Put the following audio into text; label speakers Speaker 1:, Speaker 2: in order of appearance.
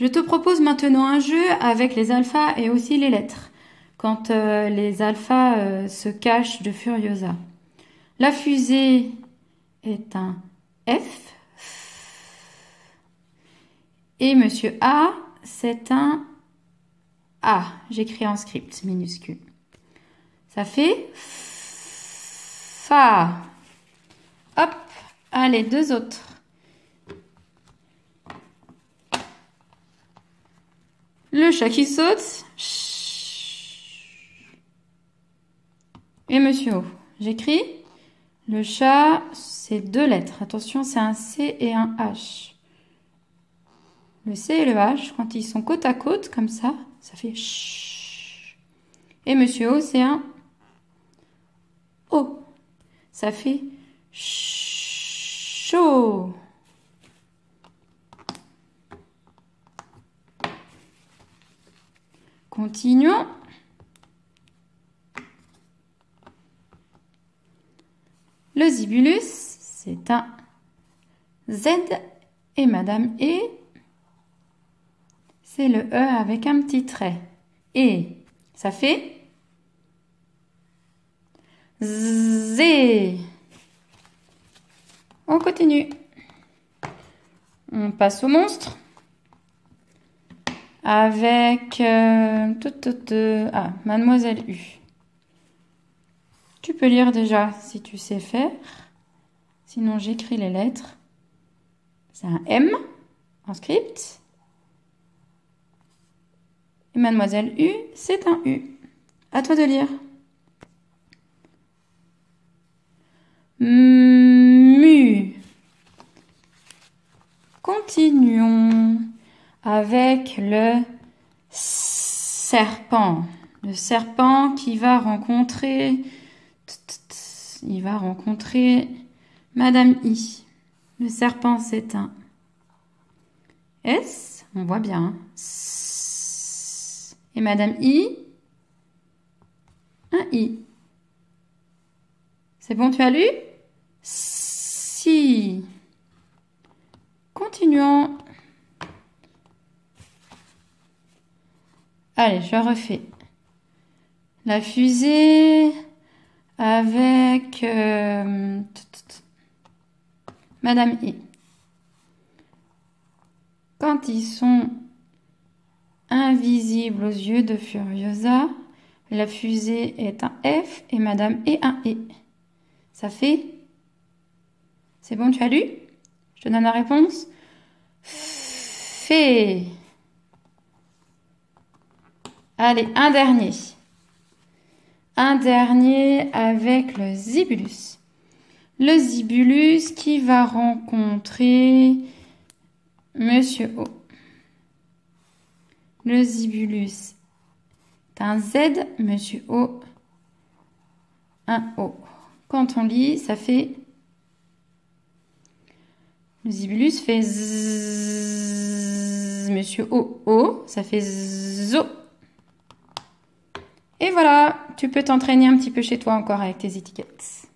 Speaker 1: Je te propose maintenant un jeu avec les alphas et aussi les lettres, quand euh, les alphas euh, se cachent de Furiosa. La fusée est un F. Et Monsieur A, c'est un A. J'écris en script minuscule. Ça fait Fa. Hop. Allez, deux autres. Le chat qui saute. Et Monsieur O. J'écris. Le chat, c'est deux lettres. Attention, c'est un C et un H. Le C et le H, quand ils sont côte à côte, comme ça, ça fait ch. Et Monsieur O, c'est un O. Ça fait chaud. Continuons. Le zibulus, c'est un Z et Madame E, c'est le E avec un petit trait. Et ça fait Z. On continue. On passe au monstre avec euh, ah, Mademoiselle U. Tu peux lire déjà si tu sais faire. Sinon, j'écris les lettres. C'est un M en script. Et Mademoiselle U, c'est un U. À toi de lire. Mu. Continuons avec le serpent. Le serpent qui va rencontrer, il va rencontrer Madame I. Le serpent s'éteint. S, on voit bien. Et Madame I, un I. C'est bon, tu as lu? Si. Continuons. Allez, je refais. La fusée avec euh, Madame I. Quand ils sont invisibles aux yeux de Furiosa, la fusée est un F et Madame est un E. Ça fait C'est bon, tu as lu? Je te donne la réponse? Fait. Allez, un dernier. Un dernier avec le zibulus. Le zibulus qui va rencontrer Monsieur O. Le zibulus est un Z, Monsieur O, un O. Quand on lit, ça fait... Le zibulus fait Z, Monsieur O, O, ça fait ZO. Et voilà, tu peux t'entraîner un petit peu chez toi encore avec tes étiquettes.